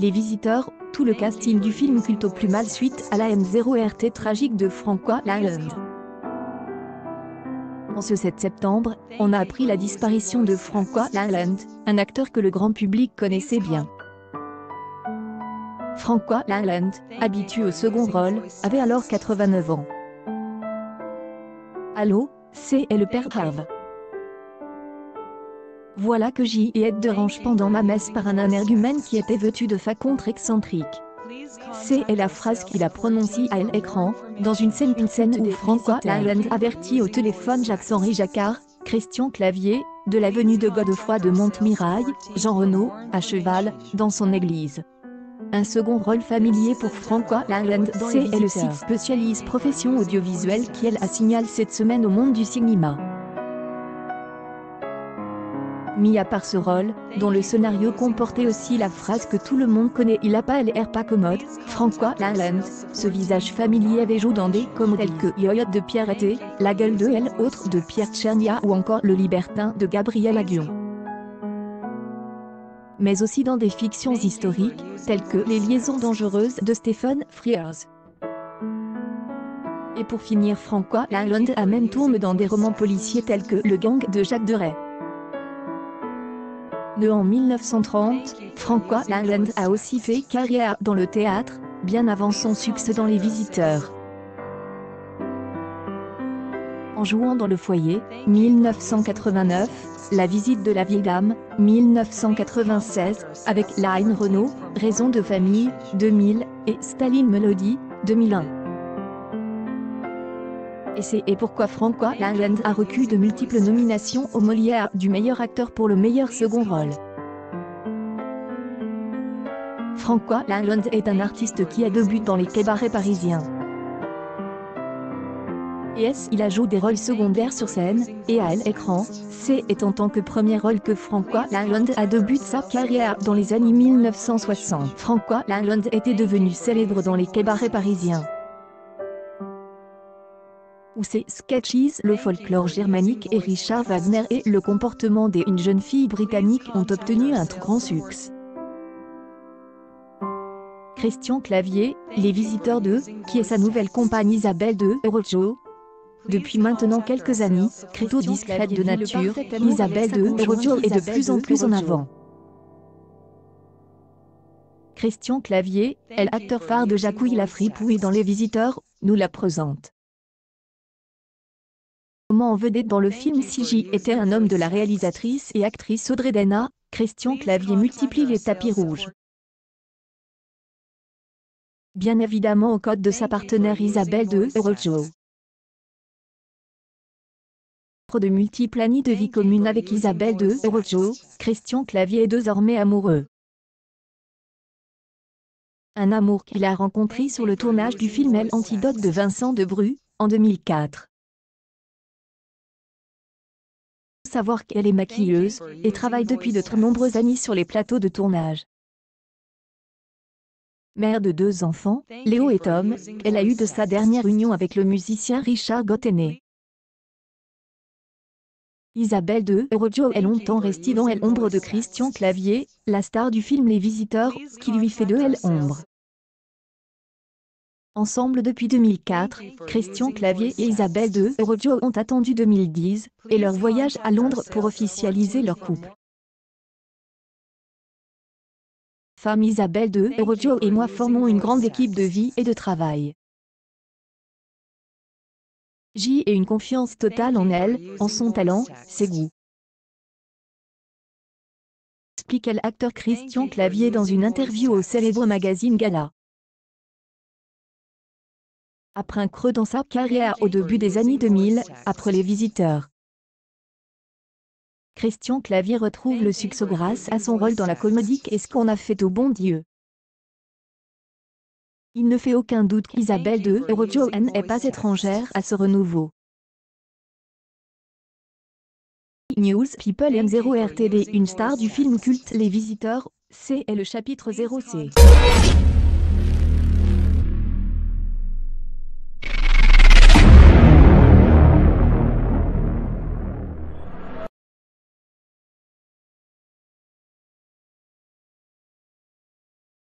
Les Visiteurs, tout le casting du film culte au plus mal suite à la M0RT tragique de Francois Laland. En ce 7 septembre, on a appris la disparition de Francois Laland, un acteur que le grand public connaissait bien. Francois Laland, habitué au second rôle, avait alors 89 ans. Allô, c'est le père Harve. Voilà que j'y ai de range pendant ma messe par un énergumène qui était vêtu de contre excentrique. C'est la phrase qu'il a prononcée à l'écran, dans une scène, une scène où François avertit au téléphone Jacques-Henri Jacquard, Christian Clavier, de la venue de Godefroy de Montmirail, Jean Renaud, à cheval, dans son église. Un second rôle familier pour François Laland, c'est le site spécialiste profession audiovisuelle qui elle a signalé cette semaine au monde du cinéma mis à part ce rôle, dont le scénario comportait aussi la phrase que tout le monde connaît il a pas l'air pas commode, François Laland, ce visage familier avait joué dans des comme tels que Yoyot de Pierre Athé, La gueule de elle autre de Pierre Tchernia ou encore Le libertin de Gabriel Aguillon. Mais aussi dans des fictions historiques, telles que Les liaisons dangereuses de Stephen Frears. Et pour finir François Laland a même tourné dans des romans policiers tels que Le gang de Jacques Deray. Né en 1930, François Laland a aussi fait carrière dans le théâtre, bien avant son succès dans Les Visiteurs. En jouant dans le foyer, 1989, La visite de la vieille dame, 1996, avec Line Renault, Raison de famille, 2000, et Staline Melody, 2001 et c'est pourquoi François Laland a reçu de multiples nominations au Molière du meilleur acteur pour le meilleur second rôle. François Laland est un artiste qui a buts dans les cabarets parisiens. Et il a joué des rôles secondaires sur scène, et à l'écran, c'est en tant que premier rôle que François Laland a débuté sa carrière dans les années 1960. François Laland était devenu célèbre dans les cabarets parisiens où ses sketches, le folklore germanique et Richard Wagner et le comportement des une jeune fille britannique ont obtenu un tout grand succès. Christian Clavier, Les Visiteurs 2, qui est sa nouvelle compagne Isabelle de Rojo. Depuis maintenant quelques années, créto discrète de nature, Isabelle de Rojo est de plus en plus en avant. Christian Clavier, elle acteur phare de Jacouille la fripouille dans Les Visiteurs, nous la présente. En vedette dans le film Siji était un homme de la réalisatrice et actrice Audrey Dana, Christian Clavier multiplie les tapis rouges. Bien évidemment au code de sa partenaire Isabelle de Rojo. De multiples années de vie commune avec Isabelle de Rojo, Christian Clavier est désormais amoureux. Un amour qu'il a rencontré sur le tournage du film El Antidote de Vincent Debru, en 2004. Savoir qu'elle est maquilleuse, et travaille depuis de très nombreuses années sur les plateaux de tournage. Mère de deux enfants, Léo et Tom, elle a eu de sa dernière union avec le musicien Richard Gottenet. Isabelle de Rojo est longtemps restée dans Elle Ombre de Christian Clavier, la star du film Les Visiteurs, qui lui fait de Elle Ombre. Ensemble depuis 2004, Christian Clavier et Isabelle de Rojo ont attendu 2010, et leur voyage à Londres pour officialiser leur couple. Femme Isabelle de Rojo et moi formons une grande équipe de vie et de travail. J ai une confiance totale en elle, en son talent, ses goûts. Explique l'acteur Christian Clavier dans une interview au célèbre magazine Gala. Après un creux dans sa carrière au début des années 2000, après les visiteurs. Christian Clavier retrouve le succès grâce à son rôle dans la comédie Qu'est-ce qu'on a fait au bon Dieu? Il ne fait aucun doute qu'Isabelle de Rojo n'est pas étrangère à ce renouveau. News People M0 RTD Une star du film culte Les Visiteurs, C est le chapitre 0C.